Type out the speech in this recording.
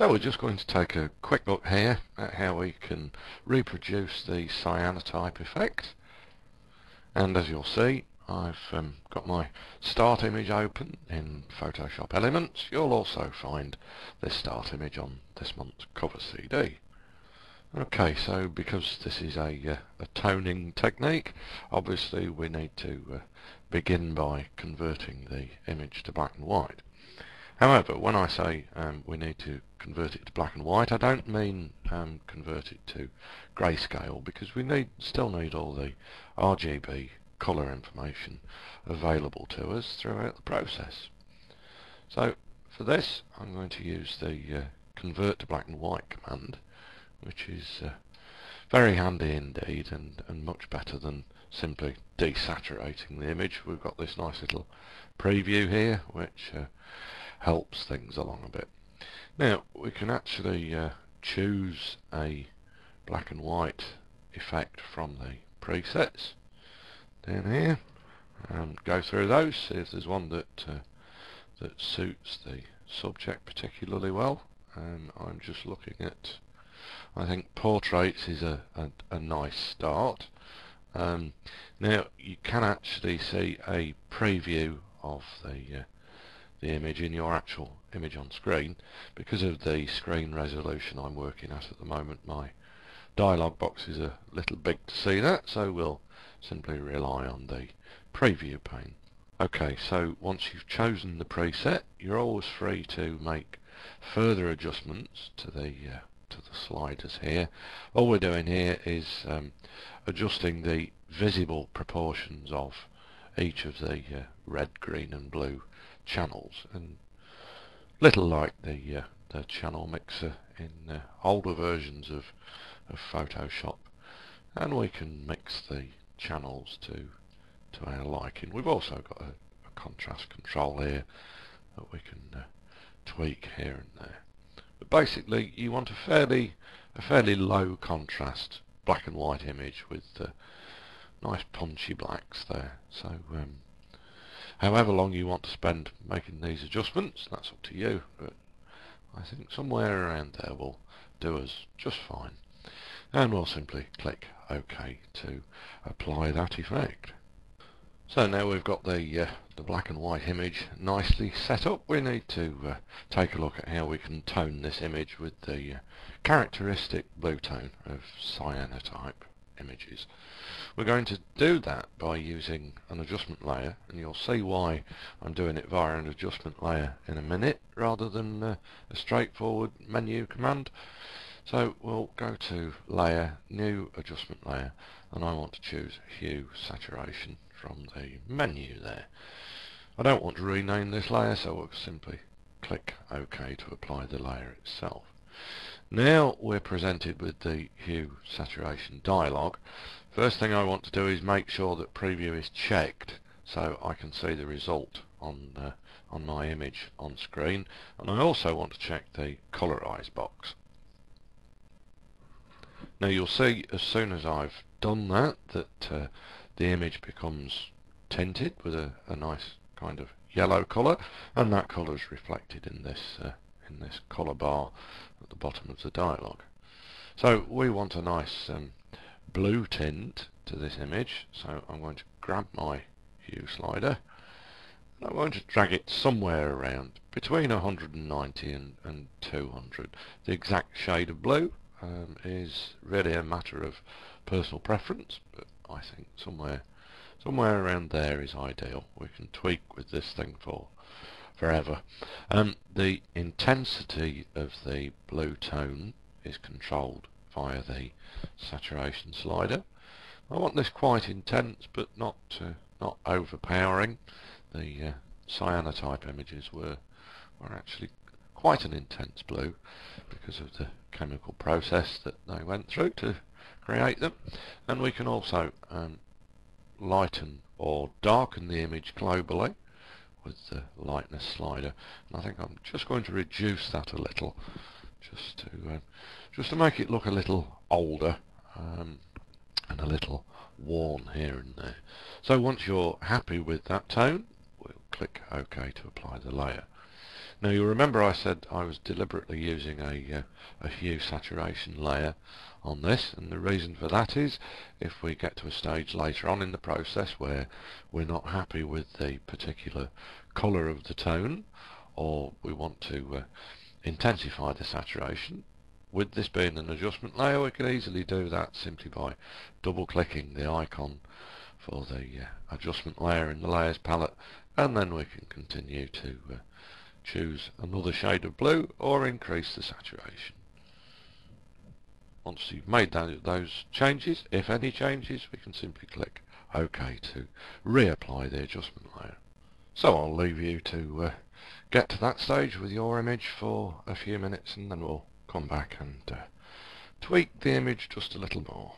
So we're just going to take a quick look here at how we can reproduce the cyanotype effect. And as you'll see, I've um, got my start image open in Photoshop Elements. You'll also find this start image on this month's cover CD. Okay, so because this is a, uh, a toning technique, obviously we need to uh, begin by converting the image to black and white. However, when I say um, we need to convert it to black and white, I don't mean um, convert it to grayscale because we need still need all the RGB colour information available to us throughout the process. So for this I'm going to use the uh, convert to black and white command which is uh, very handy indeed and, and much better than simply desaturating the image. We've got this nice little preview here which uh, helps things along a bit. Now we can actually uh, choose a black and white effect from the presets down here and go through those, see if there's one that uh, that suits the subject particularly well. And I'm just looking at, I think portraits is a, a, a nice start. Um, now you can actually see a preview of the uh, the image in your actual image on screen. Because of the screen resolution I'm working at at the moment my dialog box is a little big to see that so we'll simply rely on the preview pane. Okay so once you've chosen the preset you're always free to make further adjustments to the uh, to the sliders here. All we're doing here is um, adjusting the visible proportions of each of the uh, red green and blue channels and little like the uh, the channel mixer in uh, older versions of, of Photoshop and we can mix the channels to to our liking. We've also got a, a contrast control here that we can uh, tweak here and there. But basically you want a fairly a fairly low contrast black and white image with uh, nice punchy blacks there. So um, however long you want to spend making these adjustments, that's up to you. But I think somewhere around there will do us just fine. And we'll simply click OK to apply that effect. So now we've got the uh, the black and white image nicely set up, we need to uh, take a look at how we can tone this image with the uh, characteristic blue tone of cyanotype images. We're going to do that by using an adjustment layer and you'll see why I'm doing it via an adjustment layer in a minute rather than uh, a straightforward menu command. So we'll go to layer, new adjustment layer and I want to choose hue saturation from the menu there. I don't want to rename this layer so we'll simply click OK to apply the layer itself. Now we're presented with the hue saturation dialog. First thing I want to do is make sure that preview is checked so I can see the result on uh, on my image on screen and I also want to check the colorize box. Now you'll see as soon as I've done that that uh, the image becomes tinted with a, a nice kind of yellow colour and that colour is reflected in this uh, in this colour bar at the bottom of the dialog. So we want a nice um, blue tint to this image, so I'm going to grab my hue slider and I'm going to drag it somewhere around between 190 and, and 200. The exact shade of blue um, is really a matter of personal preference, but I think somewhere somewhere around there is ideal. We can tweak with this thing for forever. Um, the intensity of the blue tone is controlled via the saturation slider. I want this quite intense but not uh, not overpowering. The uh, cyanotype images were were actually quite an intense blue because of the chemical process that they went through to create them and we can also um, lighten or darken the image globally with the lightness slider. And I think I'm just going to reduce that a little just to uh, just to make it look a little older um, and a little worn here and there. So once you're happy with that tone click OK to apply the layer. Now you'll remember I said I was deliberately using a, uh, a hue saturation layer on this and the reason for that is if we get to a stage later on in the process where we're not happy with the particular colour of the tone or we want to uh, intensify the saturation with this being an adjustment layer we can easily do that simply by double clicking the icon for the uh, adjustment layer in the layers palette and then we can continue to uh, choose another shade of blue or increase the saturation. Once you've made those changes, if any changes, we can simply click OK to reapply the adjustment layer. So I'll leave you to uh, get to that stage with your image for a few minutes and then we'll come back and uh, tweak the image just a little more.